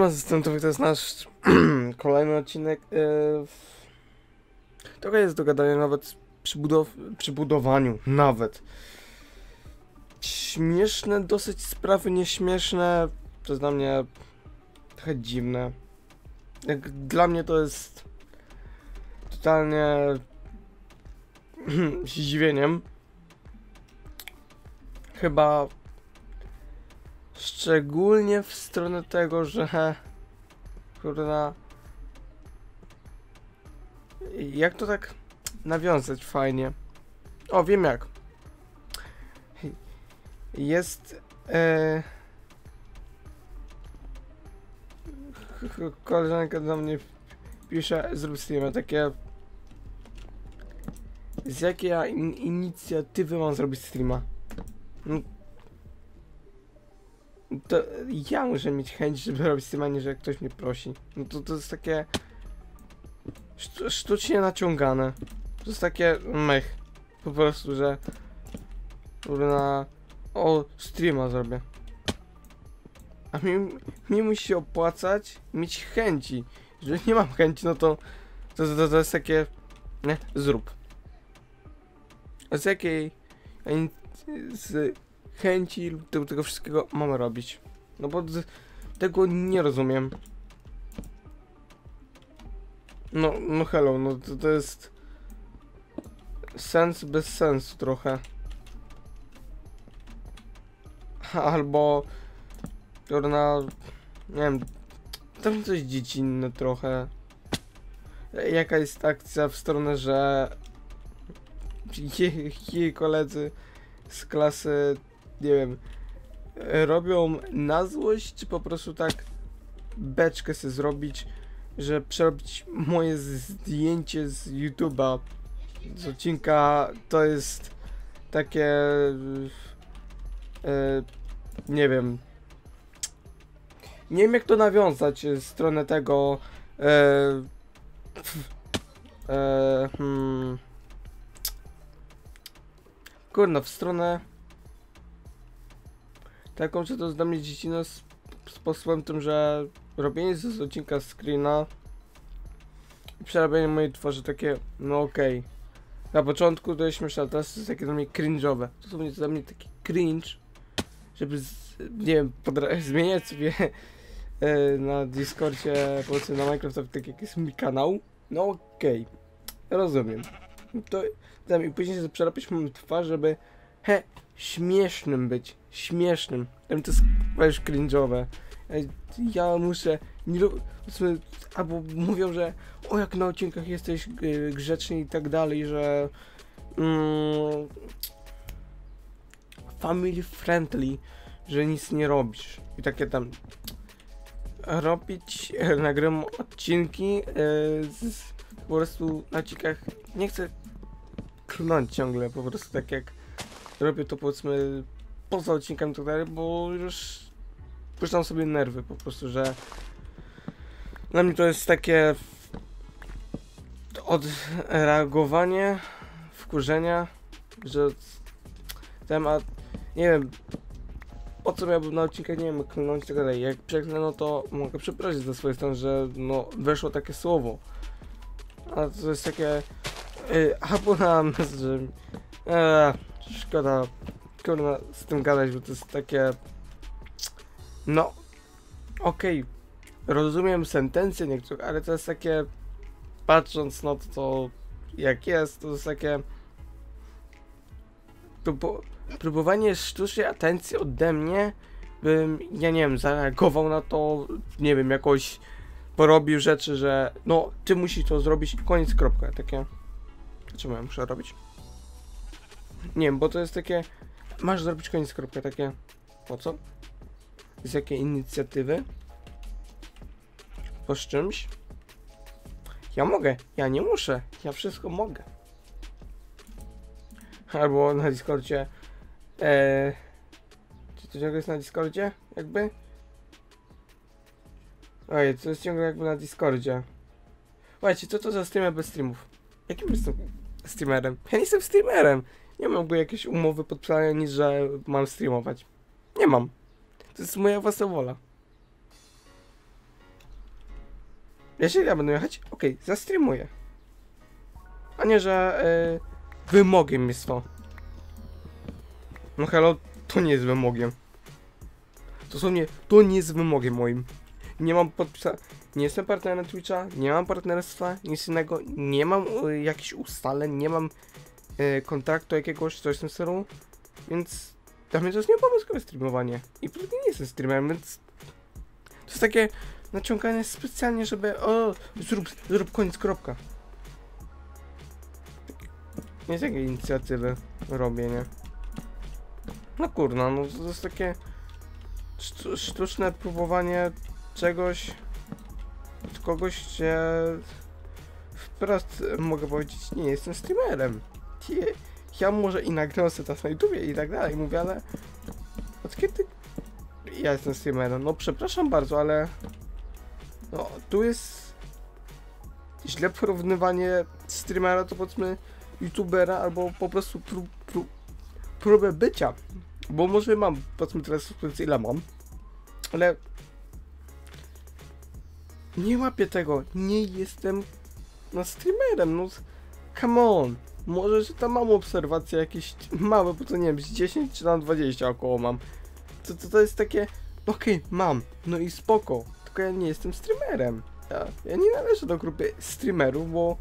Asystentowi to jest nasz kolejny odcinek. Yy, trochę jest do gadania nawet przy, budow- przy budowaniu, nawet. Śmieszne dosyć sprawy, nieśmieszne, to jest dla mnie trochę dziwne. Jak dla mnie to jest totalnie zdziwieniem. Chyba Szczególnie w stronę tego, że kurna jak to tak nawiązać fajnie? O, wiem jak. Jest e... koleżanka do mnie pisze, zrób streama, takie z jakiej ja in inicjatywy mam zrobić streama? To ja muszę mieć chęć, żeby robić streama, nie że ktoś mnie prosi. No to, to jest takie sztu sztucznie naciągane. To jest takie mech. Po prostu, że na o streama zrobię. A mi, mi musi się opłacać mieć chęci. Jeżeli nie mam chęci, no to to, to, to jest takie nie, zrób. A z jakiej z chęci lub tego, tego wszystkiego mamy robić. No bo tego nie rozumiem. No, no hello, no to, to jest sens bez sensu trochę. Albo na nie wiem, tam coś dziecinne trochę. Jaka jest akcja w stronę, że jej, jej koledzy z klasy nie wiem, robią na złość, czy po prostu tak beczkę sobie zrobić, że przerobić moje zdjęcie z YouTube'a. Z odcinka to jest takie e, nie wiem. Nie wiem jak to nawiązać w stronę tego e, e, hmm, w stronę taką, że to jest dla mnie dziecina z sposobem tym, że robienie z odcinka screena i przerabianie mojej twarzy takie, no okej. Okay. Na początku to jest śmieszne, a teraz to jest takie dla mnie cringe'owe. To są dla mnie taki cringe, żeby, z, nie wiem, zmieniać sobie e, na Discordzie, powiedzmy na Minecraft, tak jak jest mój kanał. No okej, okay. rozumiem. To, tam, i później sobie przerabiać moją twarz, żeby he, śmiesznym być. Śmiesznym. To jest wiesz, cringe'owe. Ja muszę. Nie albo mówią, że o jak na odcinkach jesteś grzeczny i tak dalej, że mm, family friendly, że nic nie robisz. I takie tam robić, nagram odcinki yy, z, po prostu na odcinkach nie chcę klnąć ciągle, po prostu tak jak robię to powiedzmy poza odcinkiem i tak dalej, bo już puszczam sobie nerwy po prostu, że dla mnie to jest takie odreagowanie, wkurzenia, że temat, nie wiem, po co miałbym na odcinkach, nie wiem, klnąć i tak dalej. Jak przeklnę, no to mogę przeprosić ze swojej strony, że no weszło takie słowo. A to jest takie, yy, albo na że yy, szkoda kurwa z tym gadać, bo to jest takie... No, okej, okay. rozumiem sentencje niektórych, ale to jest takie... Patrząc na to, jak jest, to jest takie... Próbu próbowanie sztucznej atencji ode mnie, bym, ja nie wiem, zareagował na to, nie wiem, jakoś porobił rzeczy, że no, ty musisz to zrobić koniec, kropka, takie... Czemu ja muszę robić? Nie wiem, bo to jest takie masz zrobić koniec kropka takie. Po co? Z jakiej inicjatywy? Po z czymś? Ja mogę, ja nie muszę, ja wszystko mogę. Albo na Discordzie. Eee, czy to ciągle jest na Discordzie? Jakby? Oj, to jest ciągle jakby na Discordzie. Słuchajcie, co to za streamer bez streamów? Jakim jestem streamerem? Ja nie jestem streamerem. Nie mam go jakieś umowy podpisania, nic, że mam streamować. Nie mam. To jest moja własna wola. Jeżeli ja będę jechać, okej, zastreamuję. A nie, że y, wymogiem jest to. No hello, to nie jest wymogiem. Dosłownie, to nie jest wymogiem moim. Nie mam podpisa... Nie jestem partnerem Twitcha, nie mam partnerstwa, nic innego, nie mam y, jakichś ustaleń, nie mam y, kontraktu jakiegoś, coś w tym stylu, więc dla mnie to jest nieobowiązkowe streamowanie. I nie jestem streamerem, więc to jest takie naciąganie specjalnie, żeby o, zrób, zrób koniec, kropka. Nie z jakiej inicjatywy robię, nie? No kurna, no to jest takie sztu- sztuczne próbowanie czegoś od kogoś, gdzie wprost mogę powiedzieć, nie jestem streamerem. Ja może i nagram sobie teraz na YouTubie i tak dalej, mówię, ale od kiedy ja jestem streamerem? No przepraszam bardzo, ale no tu jest źle porównywanie streamera to powiedzmy youtubera albo po prostu prób, prób, próbę bycia. Bo może mam, powiedzmy teraz subskrypcji, ile mam, ale nie łapię tego, nie jestem no streamerem, no come on. Może, że tam mam obserwacje jakieś małe, bo to nie wiem, z 10 czy tam 20 około mam. To, to, to jest takie, okej, mam, no i spoko, tylko ja nie jestem streamerem. Ja, ja nie należę do grupy streamerów, bo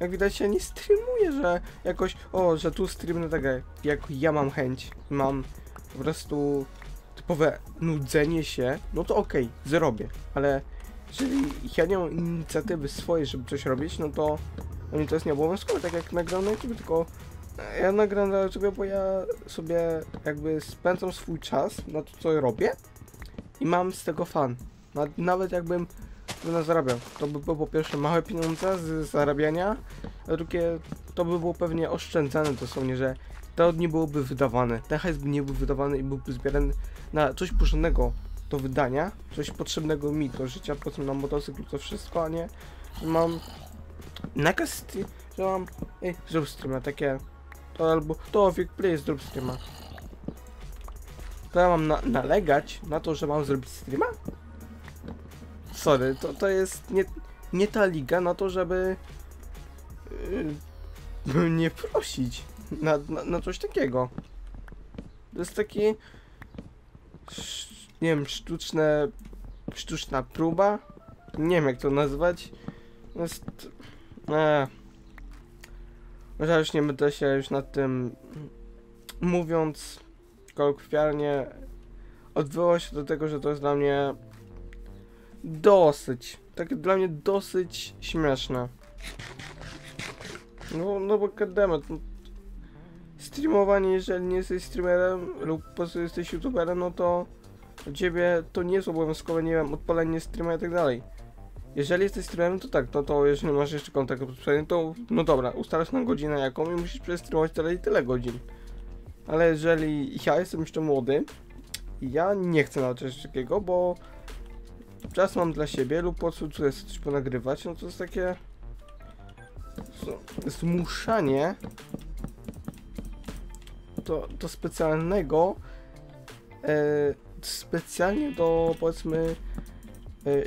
jak widać ja nie streamuję, że jakoś, o, że tu streamnę tak jak, ja mam chęć, mam po prostu typowe nudzenie się, no to okej, zrobię, ale jeżeli ja nie mam inicjatywy swojej, żeby coś robić, no to mnie to jest nieobowiązkowe, tak jak nagram na YouTube, tylko ja nagram na YouTube, bo ja sobie jakby spędzam swój czas na to, co robię i mam z tego fan. Nawet, jakbym na zarabiał, to by było po pierwsze małe pieniądze z zarabiania, a drugie to by było pewnie oszczędzane dosłownie, że to nie byłoby wydawane, ten hajs by nie był wydawany i byłby zbierany na coś porządnego do wydania, coś potrzebnego mi do życia, po co na motocyklu to wszystko, a nie mam nakaz, sti- że mam, ej, zrób streama, takie, to albo, to Wiek Play, zrób streama. To ja mam na, nalegać na to, że mam zrobić streama? Sorry, to, to jest nie, nie ta liga na to, żeby yy, prosić na, na, na coś takiego. To jest taki, sz, nie wiem, sztuczne, sztuczna próba? Nie wiem jak to nazwać. Jest, eee. Może już nie będę się już nad tym mówiąc kolokwialnie odwołał się do tego, że to jest dla mnie dosyć, takie dla mnie dosyć śmieszne. No, no bo goddammit, no, streamowanie, jeżeli nie jesteś streamerem lub po prostu jesteś youtuberem, no to ciebie to nie jest obowiązkowe, nie wiem, odpalenie streama i tak dalej. Jeżeli jesteś streamerem, to tak, no to jeżeli masz jeszcze kontakt podpisany, to no dobra, ustalasz na godzinę jaką i musisz przestreamować tyle i tyle godzin. Ale jeżeli ja jestem jeszcze młody, ja nie chcę na coś takiego, bo czas mam dla siebie lub po prostu tu jest coś ponagrywać, no to jest takie zmuszanie do, do specjalnego e, specjalnie do powiedzmy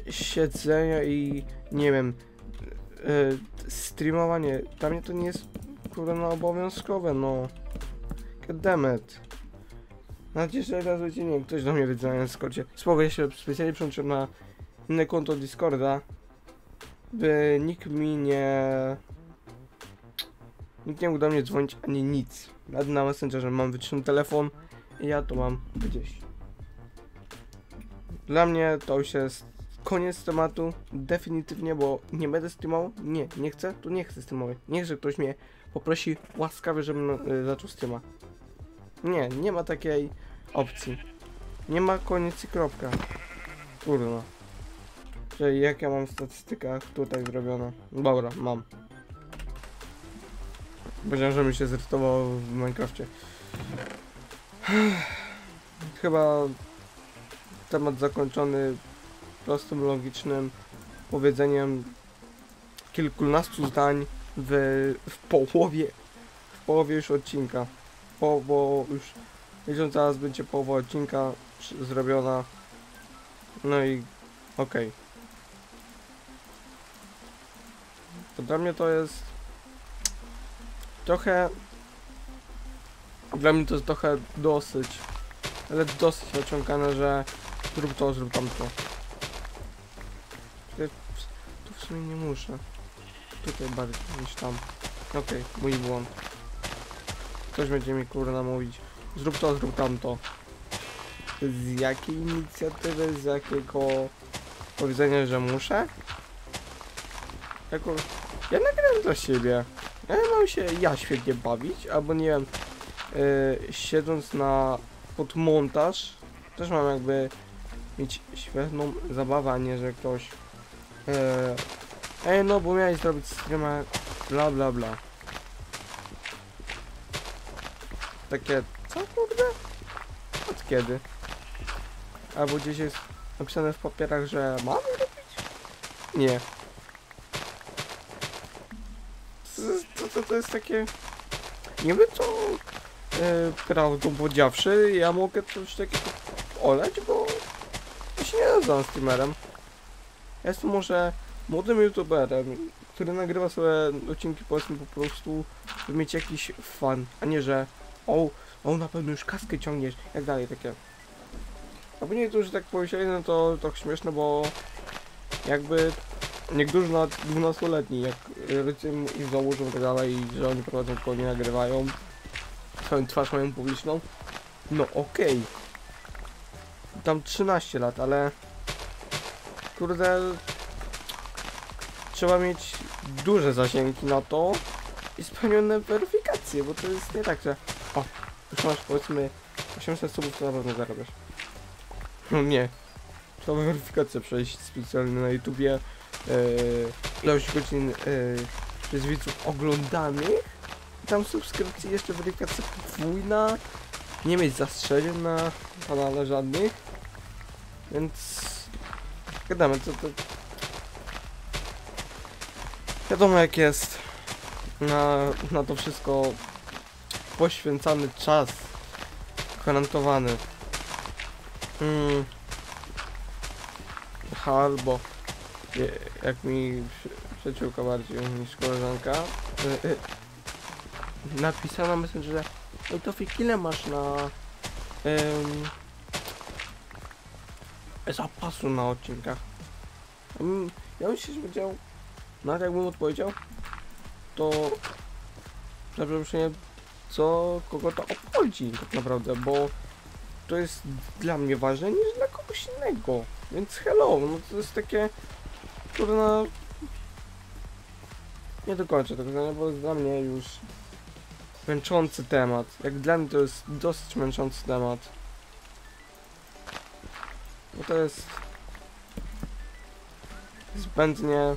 siedzenia i nie wiem e, streamowanie. Dla mnie to nie jest kurde no obowiązkowe no. Goddammit nawet jeżeli raz w nie ktoś do mnie wydzwania na Discordzie. Spoko ja się specjalnie przełączyłem na inne konto Discorda by nikt mi nie nikt nie mógł do mnie dzwonić ani nic. Nawet na Messengerze mam wytrzymany telefon i ja to mam gdzieś. Dla mnie to już jest koniec tematu, definitywnie, bo nie będę streamował, nie, nie chcę, to nie chcę streamować, niech, że ktoś mnie poprosi łaskawie, żebym y, zaczął streama. Nie, nie ma takiej opcji. Nie ma koniec i kropka. Kurwa. Czyli jak ja mam w statystykach tutaj zrobione. Dobra, mam. Powiedziałem, że mi się zrytowało w Minecrafcie. Chyba temat zakończony prostym, logicznym powiedzeniem kilkunastu zdań w, w połowie w połowie już odcinka. Po, bo już wiedząc zaraz będzie połowa odcinka zrobiona. No i okej. To dla mnie to jest trochę dla mnie to jest trochę dosyć ale dosyć naciągane, że zrób to, zrób tamto. Sumie nie muszę. Tutaj bardziej niż tam. Okej, mój błąd. Ktoś będzie mi kurna mówić. Zrób to, zrób tamto. Z jakiej inicjatywy, z jakiego powiedzenia, że muszę? Jako... Ja nagram dla siebie. Ja mam się ja świetnie bawić, albo nie wiem, yy, siedząc na pod montaż, też mam jakby mieć świetną zabawę, a nie, że ktoś ej no, bo miałeś zrobić streama, bla bla bla. Takie, co kurde? Od kiedy? Albo gdzieś jest napisane w papierach, że mamy robić? Nie. To, to, to, jest takie... Niby to e, prawdą powiedziawszy, ja mogę coś takiego oleć, bo ja się nie nazywam streamerem. Ja jestem może młodym youtuberem, który nagrywa swoje odcinki powiedzmy po prostu, by mieć jakiś fan, a nie, że o, o na pewno już kaskę ciągniesz, jak dalej, takie. A później już tak powiedzieli, no to to śmieszne, bo jakby niektórzy nawet 12-letni, jak rodzice ich założą i tak dalej, że oni prowadzą tylko nie nagrywają, swoją twarz mają publiczną, no okej. Tam 13 lat, ale kurde trzeba mieć duże zasięgi na to i spełnione weryfikacje, bo to jest nie tak, że o, już masz powiedzmy 800 subów, to na pewno zarabiasz. No nie. Trzeba weryfikację przejść specjalnie na YouTubie. Yy, ilość godzin yy, przez widzów oglądanych. Tam subskrypcji jeszcze weryfikacja podwójna. Nie mieć zastrzeżeń na kanale żadnych. Więc gadamy, to, to wiadomo jak jest na, na to wszystko poświęcany czas gwarantowany. Mm. Albo jak mi przy- przyjaciółka bardziej niż koleżanka y, y, napisała na Messengerze no to ile masz na zapasu na odcinkach? Mm, Ja bym się powiedział, nawet jakbym odpowiedział, to za przeproszeniem, co kogo to obchodzi tak naprawdę, bo to jest dla mnie ważne niż dla kogoś innego. Więc hello, no to jest takie, kurna, nie dokończę tego zdania, bo jest dla mnie już męczący temat. Jak dla mnie to jest dosyć męczący temat. Bo to jest zbędnie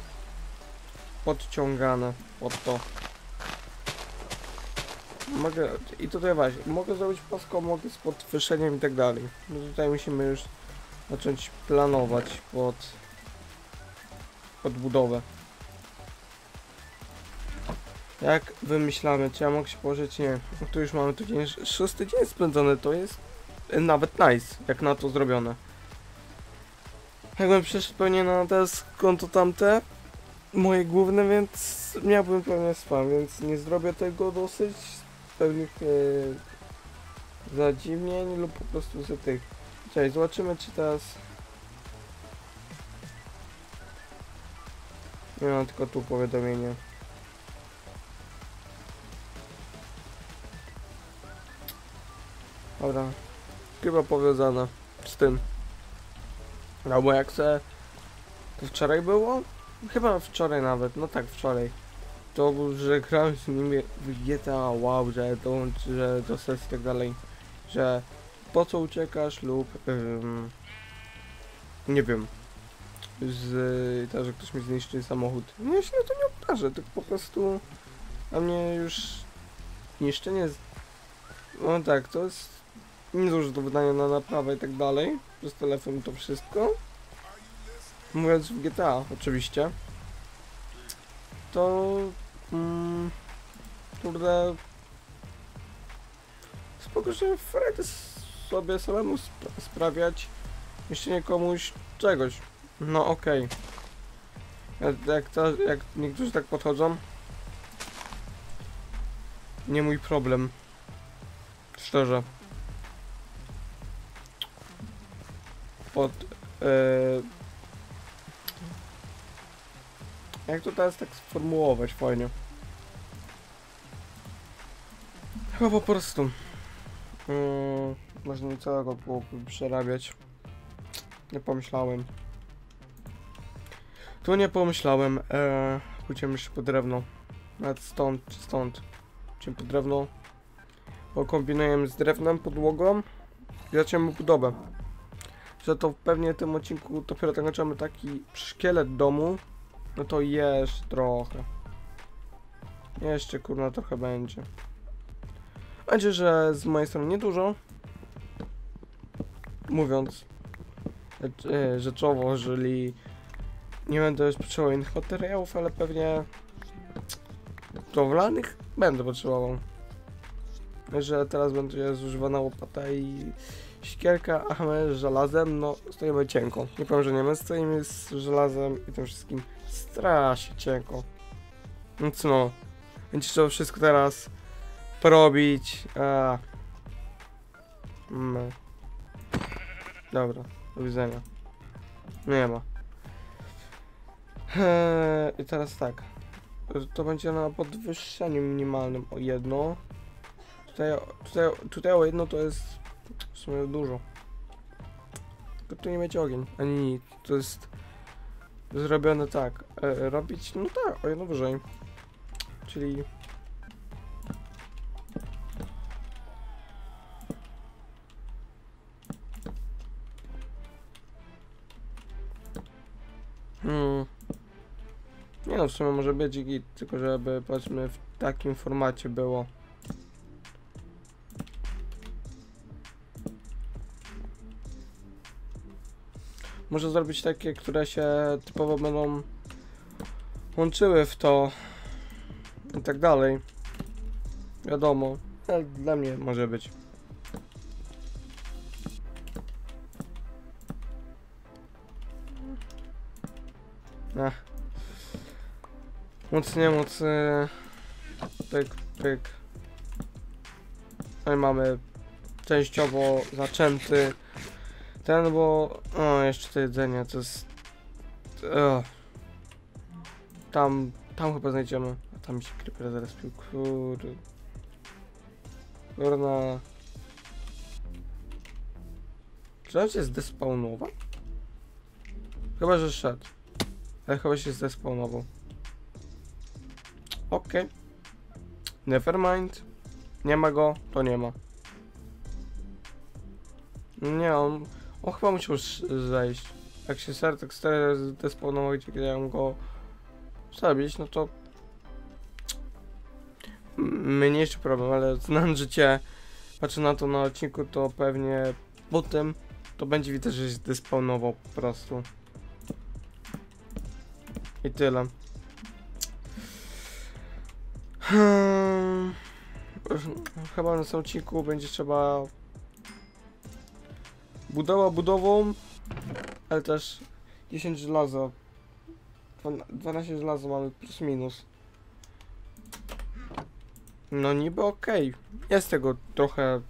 podciągane pod to. Mogę, i tutaj właśnie, mogę zrobić płaską, mogę z podwyższeniem i tak dalej. No tutaj musimy już zacząć planować pod podbudowę. Jak wymyślamy, czy ja mogę się położyć? Nie. No tu już mamy tu dzień, szósty dzień spędzony, to jest nawet nice, jak na to zrobione. Jakbym przeszedł pewnie na teraz konto tamte, moje główne, więc miałbym pewnie spam, więc nie zrobię tego dosyć z pewnych e, zadziwnień lub po prostu z tych. Cześć, zobaczymy czy teraz... Nie mam tylko tu powiadomienie. Dobra, chyba powiązane z tym. Albo jak se... To wczoraj było? Chyba wczoraj nawet, no tak wczoraj. To że grałem z nimi w GTA, wow, że dołącz, że do sesji i tak dalej. Że po co uciekasz lub ym, nie wiem. Z to, że ktoś mi zniszczy samochód. No ja się na to nie obrażę, tylko po prostu a mnie już niszczenie z... No tak, to jest nieduże do wydania na naprawę i tak dalej. Przez telefon to wszystko. Mówiąc w GTA oczywiście. To... Mm, kurde... Spoko, że Fred sobie samemu sp sprawiać jeszcze nie komuś czegoś. No okej. Jak, jak, to, jak niektórzy tak podchodzą, nie mój problem. Szczerze. Pod. E, jak to teraz tak sformułować fajnie? Chyba po prostu. Mm, można całego byłoby przerabiać. Nie pomyślałem. Tu nie pomyślałem. Eee, pójdziemy jeszcze po drewno. Nawet stąd czy stąd. Pójdziemy po drewno. Pokombinujemy z drewnem, podłogą. I zaczniemy budowę. Że to pewnie w tym odcinku dopiero zaczynamy taki szkielet domu. No to jeszcze trochę. Jeszcze kurna trochę będzie. Będzie, że z mojej strony niedużo. Mówiąc e, rzeczowo, jeżeli nie będę już potrzebował innych materiałów, ale pewnie budowlanych będę potrzebował. Że teraz będzie zużywana łopata i siekierka, a my z żelazem, no stoimy cienko. Nie powiem, że nie, my stoimy z żelazem i tym wszystkim strasznie cienko. Więc no, będzie trzeba wszystko teraz porobić. A. Mm. Dobra, do widzenia. Nie ma. Eee, I teraz tak. To będzie na podwyższeniu minimalnym o jedno. Tutaj, tutaj, tutaj o jedno to jest sumie dużo. Tylko tu nie będzie ogień, ani nic. To jest zrobione tak. E, robić, no tak, o jedno wyżej. Czyli Hmm. Nie no, w sumie może być git, tylko żeby powiedzmy w takim formacie było. Może zrobić takie, które się typowo będą łączyły w to i tak dalej. Wiadomo, ale dla mnie może być. Ech. Moc nie moc. e, Pyk, pyk. No i mamy częściowo zaczęty ten, bo... O, jeszcze to jedzenie, to jest... Ugh. Tam, tam chyba znajdziemy. A tam mi się creeper zaraz pił, kurde. Czy on się zdespawnował? Chyba, że szedł. Ale chyba się zespawnował. Okej. Never mind. Nie ma go, to nie ma. Nie, on, on chyba musiał zejść. Jak się Sertek 4 zdespawnował, gdzie chciałem go zabić, no to mniejszy problem, ale znam życie, patrzę na to na odcinku, to pewnie po tym to będzie widać, że się zdespawnował po prostu. I tyle. Hmm. Chyba na odcinku będzie trzeba budowa budową, ale też 10 żelaza. Dwana- 12 żelaza mamy plus minus. No niby okej. Jest tego trochę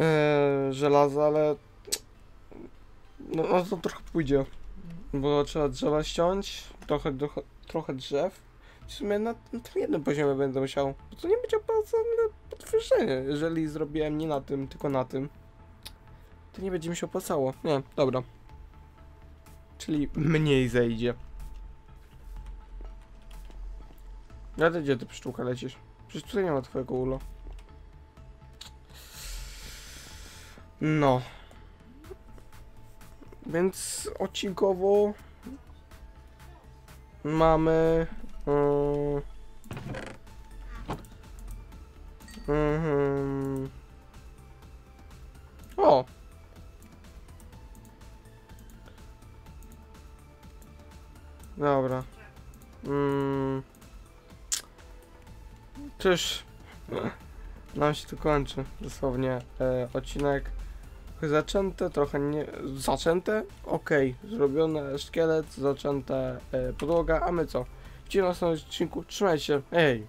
e, żelaza, ale no, no to trochę pójdzie. Bo trzeba drzewa ściąć, trochę, trochę, trochę drzew. W sumie na, na tym jednym poziomie będę musiał. Bo to nie będzie opłacalne podwyższenie. Jeżeli zrobiłem nie na tym, tylko na tym, to nie będzie mi się opłacało. Nie, dobra. Czyli mniej zejdzie. Ale gdzie ty pszczółka lecisz? Przecież tutaj nie ma twojego ulo. No. Więc odcinkowo mamy. mm, mhm. O! Dobra. Mm. Czyż nam się tu kończy dosłownie e, odcinek. Zaczęte, trochę nie... Zaczęte? Okej, zrobione szkielet, zaczęte e, podłoga, a my co? Na następnym odcinku, trzymajcie hej!